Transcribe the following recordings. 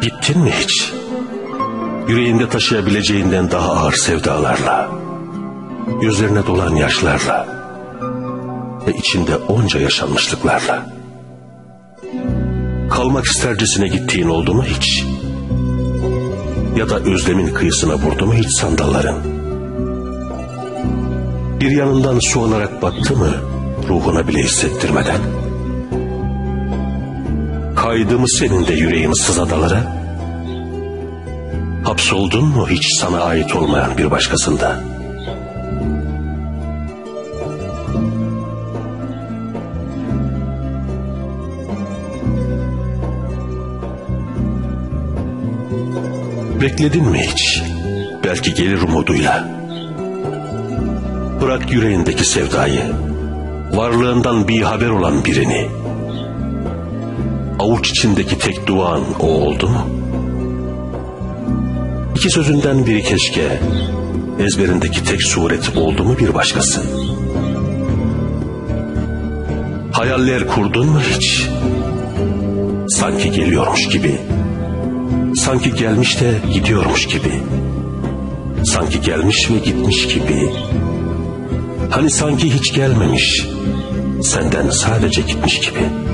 Gittin mi hiç? Yüreğinde taşıyabileceğinden daha ağır sevdalarla, gözlerine dolan yaşlarla ve içinde onca yaşanmışlıklarla. Kalmak istercesine gittiğin oldu mu hiç? Ya da özlemin kıyısına vurdu mu hiç sandalların? Bir yanından su alarak battı mı ruhuna bile hissettirmeden? Kaydı mı senin de yüreğin sızadalara? Hapsoldun mu hiç sana ait olmayan bir başkasında? Bekledin mi hiç? Belki gelir umuduyla. Bırak yüreğindeki sevdayı, varlığından bir haber olan birini. Avuç içindeki tek duan o oldu mu? İki sözünden biri keşke, ezberindeki tek suret oldu mu bir başkası? Hayaller kurdun mu hiç? Sanki geliyormuş gibi. Sanki gelmiş de gidiyormuş gibi. Sanki gelmiş ve gitmiş gibi. Hani sanki hiç gelmemiş. Senden sadece gitmiş gibi.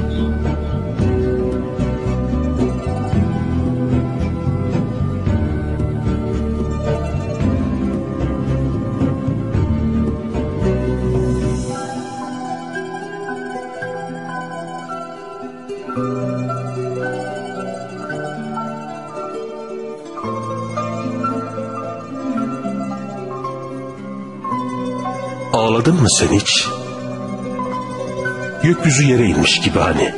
Ağladın mı sen hiç? Gökyüzü yere inmiş gibi hani.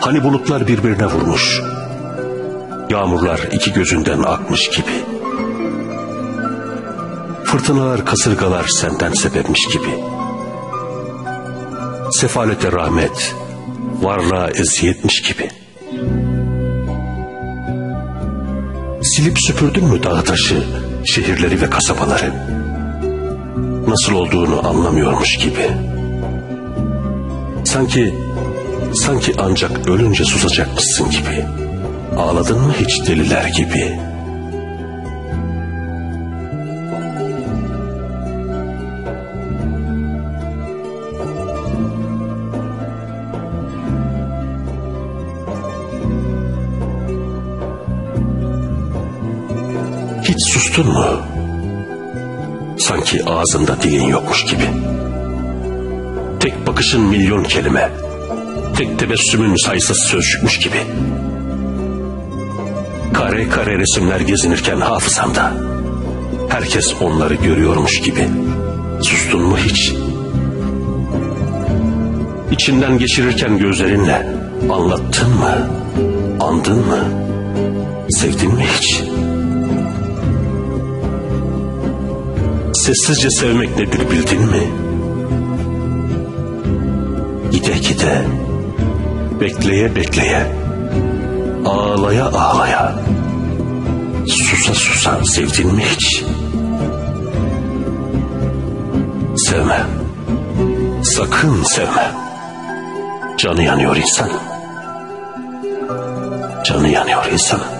Hani bulutlar birbirine vurmuş. Yağmurlar iki gözünden akmış gibi. Fırtınalar kasırgalar senden sebepmiş gibi. Sefalete rahmet, varlığa eziyetmiş gibi. Silip süpürdün mü dağ taşı, şehirleri ve kasabaları? nasıl olduğunu anlamıyormuş gibi. Sanki, sanki ancak ölünce susacakmışsın gibi. Ağladın mı hiç deliler gibi? Sustun mu? Sanki ağzında dilin yokmuş gibi. Tek bakışın milyon kelime. Tek tebessümün sayısız sözcükmüş gibi. Kare kare resimler gezinirken hafızamda. Herkes onları görüyormuş gibi. Sustun mu hiç? İçinden geçirirken gözlerinle anlattın mı? Andın mı? Sevdin mi hiç?'' Sessizce sevmek nedir bildin mi? Gide gide, bekleye bekleye, ağlaya ağlaya, susa susa sevdin mi hiç? Sevme, sakın sevme. Canı yanıyor insan. Canı yanıyor insanın.